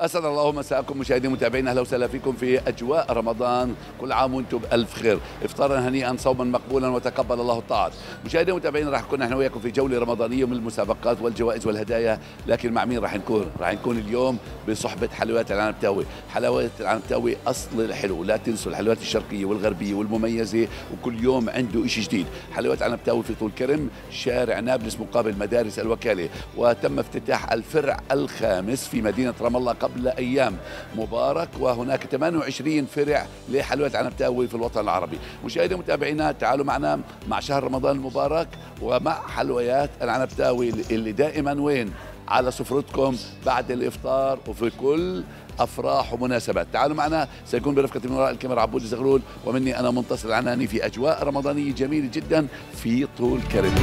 أسعد الله مساءكم مشاهدينا متابعينا أهلا وسهلا فيكم في أجواء رمضان. كل عام وأنتم بألف خير. إفطارا هنيئا صوما مقبولا وتقبل الله الطاعات مشاهدينا متابعينا راح نكون إحنا وياكم في جولة رمضانية من المسابقات والجوائز والهدايا. لكن مع مين راح نكون؟ راح نكون اليوم بصحبة حلويات العنب تاوي حلويات العنب تاوي أصل الحلو. لا تنسوا الحلويات الشرقية والغربية والمميزة وكل يوم عنده شيء جديد. حلويات عنب تاوي في طول كرم شارع نابلس مقابل مدارس الوكالة. وتم افتتاح الفرع الخامس في مدينة رام الله قبل أيام مبارك وهناك 28 فرع لحلويات عنب تاوي في الوطن العربي. مشاهدي متابعينا تعالوا معنا مع شهر رمضان المبارك ومع حلويات العنب تاوي اللي دائما وين؟ على سفرتكم بعد الإفطار وفي كل أفراح ومناسبات. تعالوا معنا سيكون برفقة من وراء الكاميرا عبود زغلول ومني أنا منتصر العناني في أجواء رمضانية جميلة جدا في طول كرم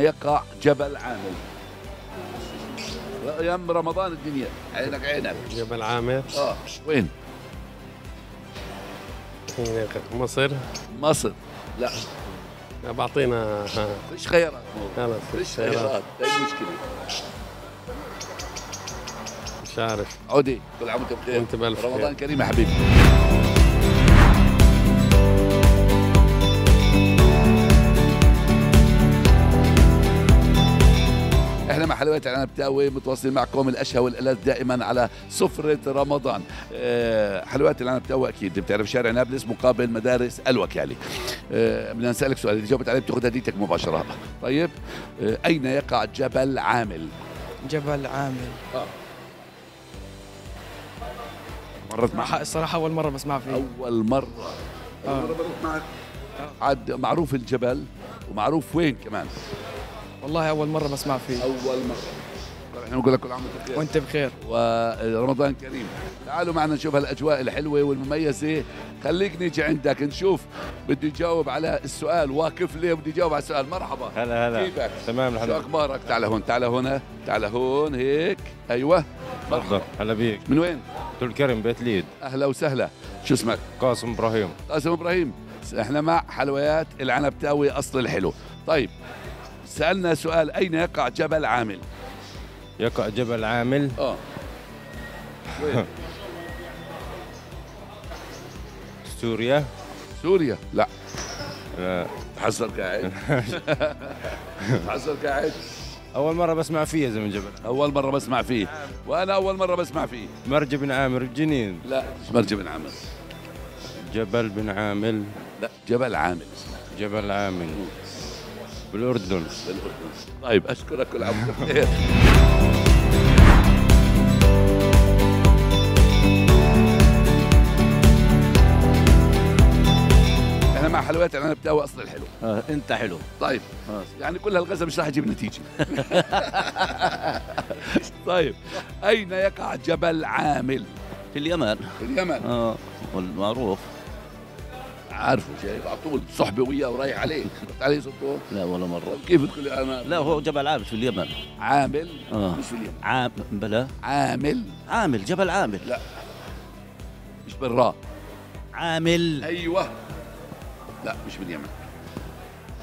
يقع جبل عامل. أيام رمضان الدنيا. عينك عينك. جبل عامر آه. وين؟ مصر. مصر. لا. بعطينا. فيش خيارات. خلص فيش خيارات. هي المشكلة مش عارف. عودي كل عام وأنت بخير. وأنت بألف. رمضان كريم يا حبيبي. حلويات العنب تاوي متواصلين معكم الأشهى والألذ دائما على سفرة رمضان. آه، حلويات العنب تاوي أكيد. بتعرف شارع نابلس مقابل مدارس الوكاله آه، بدنا نسألك سؤال. إذا جاوبت عليه بتاخذ هديتك مباشرة. طيب آه، أين يقع جبل عامل؟ جبل عامل. مرت معك؟ مع الصراحة أول مرة بسمع فيه. أول مرة. آه. أول مرة بروح معك. عاد معروف الجبل ومعروف وين كمان؟ والله أول مرة بسمع فيه. أول مرة. طيب إحنا بنقول لك كل عام وأنت بخير. وأنت بخير. ورمضان كريم. تعالوا معنا نشوف هالأجواء الحلوة والمميزة. خليك نيجي عندك نشوف. بدي أجاوب على السؤال. واقف لي بدي أجاوب على السؤال. مرحبا. هلا هلا. كيفك؟ تمام شو الحمد لله. أخبارك؟ تعال هون تعال هون. تعال هون هيك. أيوه. تفضل هلا بيك. من وين؟ طول كرم بيت ليد. أهلا وسهلا. شو اسمك؟ قاسم إبراهيم. قاسم إبراهيم. إحنا مع حلويات العنب تاوي أصل الحلو. طيب سألنا سؤال أين يقع جبل عامل؟ يقع جبل عامل؟ آه. وين؟ سوريا؟ سوريا لا. لا. تحذر قاعد تحذر قاعد أول مرة بسمع فيه يا زلمة جبل. أول مرة بسمع فيه. وأنا أول مرة بسمع فيه. مرج بن عامر الجنين. لا مرج بن عامر. جبل بن عامل. لا جبل عامل. جبل عامل. بالأردن. بالاردن طيب أشكرك كل عام بخير إحنا مع حلويات العنب تاوي اصل الحلو. آه أنت حلو. طيب يعني كل هالغزة مش راح أجيب نتيجة. طيب أين يقع جبل عامل؟ في اليمن. في اليمن. آه والمعروف. عارفه شايف على طول صحبه وياه ورايح عليه. قلت عليه صدقه لا ولا مرة. طيب كيف تقول لي أنا؟ لا هو جبل عامل في اليمن. عامل؟ آه. مش في اليمن. عام بلا. عامل؟ عامل جبل عامل. مش بالراء عامل. أيوه. لا مش باليمن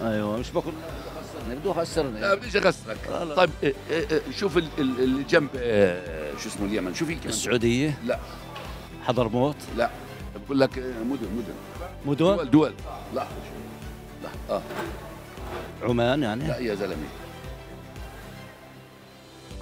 أيوه مش بقول. بده لا خسرني بديش اخسرك لا، لا. طيب إيه، إيه، إيه، شوف ال- ال- اللي جنب آه، شو اسمه اليمن. شو في كمان السعودية؟ لا. حضرموت؟ لا. بقول لك آه، مدن مدن. مدن؟ دول دول. لا. لا. آه. عمان يعني؟ لا يا زلمة.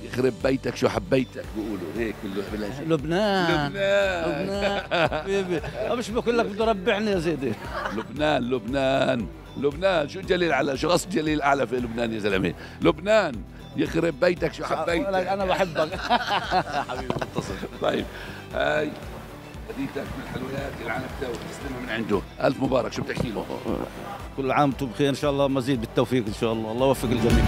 يخرب بيتك شو حبيتك؟ بيقولوا هيك شيء لبنان. لبنان. لبنان. حبيبي. مش بقول لك؟ بده ربعني يا زيدي. لبنان لبنان. لبنان. شو جليل على شو قصد جليل أعلى في لبنان يا زلمة؟ لبنان. يخرب بيتك شو حبيتك؟ أنا بحبك. حبيبي متصل. طيب. هاي. هديتك من حلويات العنب تاوي تستلمها من عنده. ألف مبارك شو بتحكي له؟ كل عام وأنتم بخير إن شاء الله مزيد بالتوفيق إن شاء الله. الله يوفق الجميع.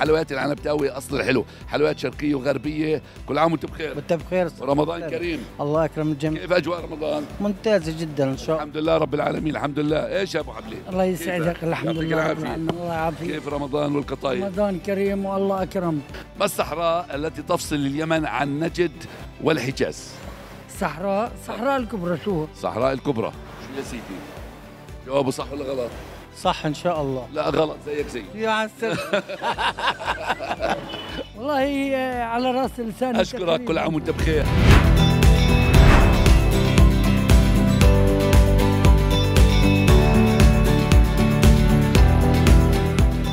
حلويات العنبتاوي أصل الحلو. حلويات شرقية وغربية. كل عام وأنتم بخير. وانت بخير. رمضان كريم. الله يكرم الجميع كيف أجواء رمضان؟ ممتازة جدا إن شاء الله. الحمد لله رب العالمين الحمد لله. إيش يا أبو حبلي الله يسعدك الحمد لله رب. العالمين. الله يعافيك. كيف رمضان والقطايف؟ رمضان كريم والله اكرم ما الصحراء التي تفصل اليمن عن نجد والحجاز؟ صحراء صحراء الكبرى شو الصحراء الكبرى. شو يا سيدي؟ جوابه صح ولا غلط؟ صح إن شاء الله. لا غلط زيك زي يا عسل. والله هي على رأس لسان أشكرك كل عام وأنت بخير.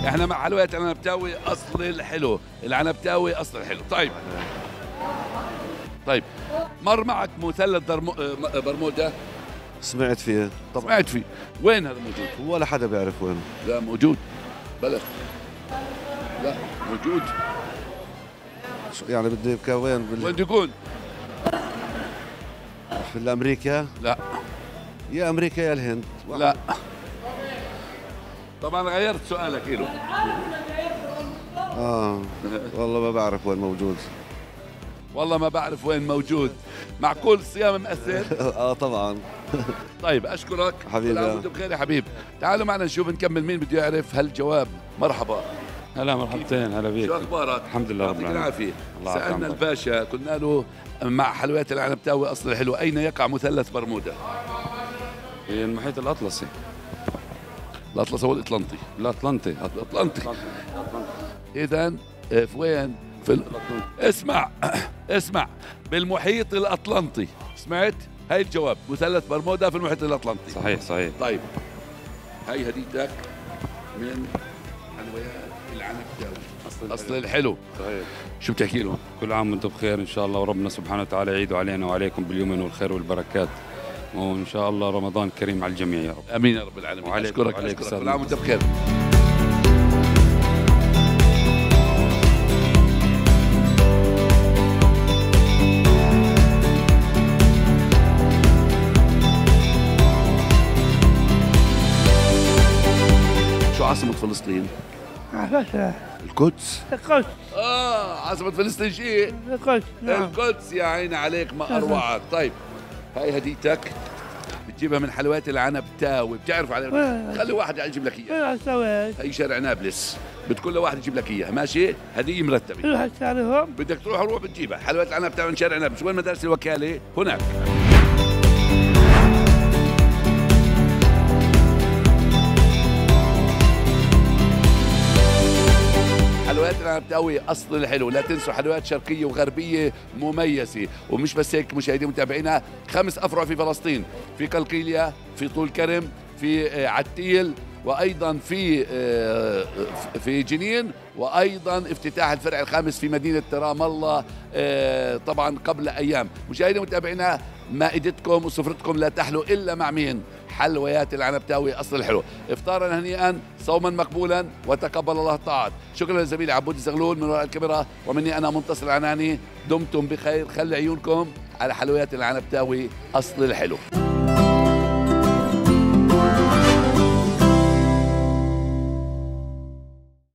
إحنا مع حلويات العنبتاوي أصل الحلو العنبتاوي أصل الحلو. طيب. طيب. مر معك مثلث درمو... سمعت فيه طبعا. سمعت فيه. وين هذا موجود؟ ولا حدا بيعرف وين لا موجود. بلغ لا موجود. يعني بدي يبقى وين؟ بال... وين يكون في أمريكا لا. يا أمريكا يا الهند. لا. طبعا غيرت سؤالك له آه. والله ما بعرف وين موجود. والله ما بعرف وين موجود. معقول الصيام مأثر. آه طبعا. طيب أشكرك. حبيبي. كل عام وأنتم بخير يا حبيب. تعالوا معنا نشوف نكمل مين بده يعرف هالجواب. مرحبا. هلا مرحبتين. هلا بيك. شو أخبارك؟ الحمد لله رب يعطيك العالمين. العافية. الله سألنا. الباشا قلنا له مع حلويات العنبتاوي أصل الحلو أين يقع مثلث برمودا؟ في المحيط الأطلسي. الاطلس هو الأطلنطي. الأطلنطي. الأطلنطي. اذا آه، في وين؟ في ال... اسمع اسمع. بالمحيط الأطلنطي. سمعت؟ هاي الجواب. مثلث برمودا في المحيط الأطلنطي. صحيح صحيح. طيب. هاي هديتك من حلويات العنبتاوي أصل الحلو. صحيح. شو بتحكي لهم؟ كل عام وأنتم بخير. إن شاء الله وربنا سبحانه وتعالى يعيد علينا وعليكم باليمن والخير والبركات. وإن شاء الله رمضان كريم على الجميع يا رب. آمين يا رب العالمين. وعليك- أشكرك وعليك أشكرك. كل عام وانت بخير. عاصمة فلسطين؟ القدس. القدس. آه عاصمة فلسطين شيء. القدس القدس يا عيني عليك ما أروعك. طيب هاي هديتك بتجيبها من حلويات العنبتاوي بتعرف عليها خلي واحد يجيب لك اياها هي شارع نابلس. بتقول له واحد يجيب لك إياها. ماشي؟ هدية مرتبة. روح تعرفهم بدك تروح روح بتجيبها. حلويات العنبتاوي من شارع نابلس. وين مدارس الوكالة؟ هناك. حلويات العنبتاوي أصل الحلو. لا تنسوا حلويات شرقية وغربية مميزة. ومش بس هيك مشاهدينا متابعينا خمس أفرع في فلسطين. في قلقيلية في طول كرم في آه، عتيل وأيضا في آه، في جنين وأيضا افتتاح الفرع الخامس في مدينة رام الله آه، طبعا قبل أيام. مشاهدينا متابعينا مائدتكم وسفرتكم لا تحلو إلا مع مين؟ حلويات العنبتاوي أصل الحلو. افطارا هنيئا صوما مقبولا وتقبل الله الطاعات. شكرا لزميلي عبود الزغلول من وراء الكاميرا ومني أنا منتصر العناني دمتم بخير. خلي عيونكم على حلويات العنبتاوي أصل الحلو.